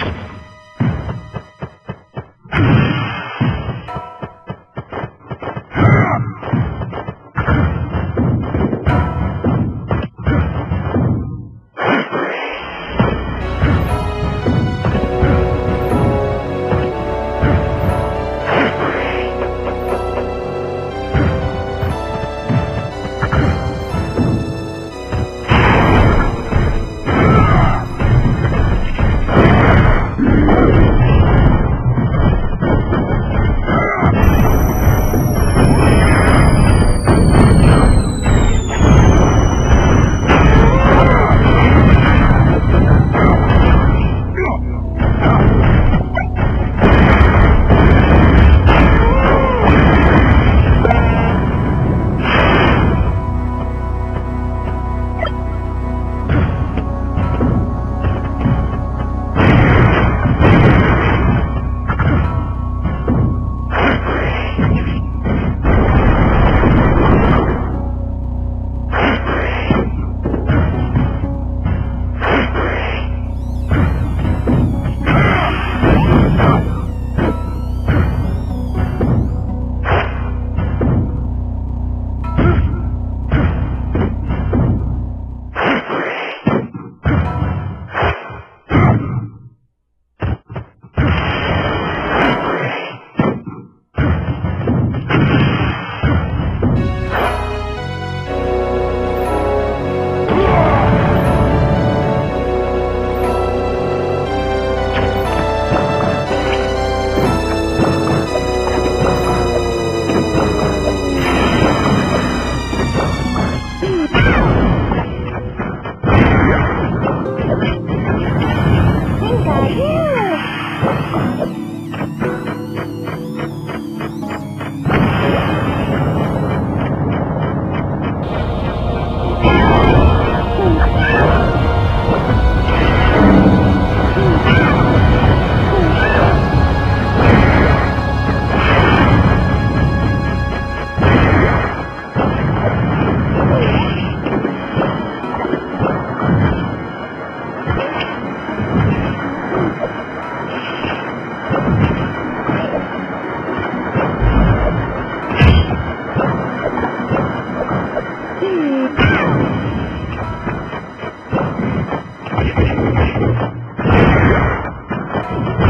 you. Thank you.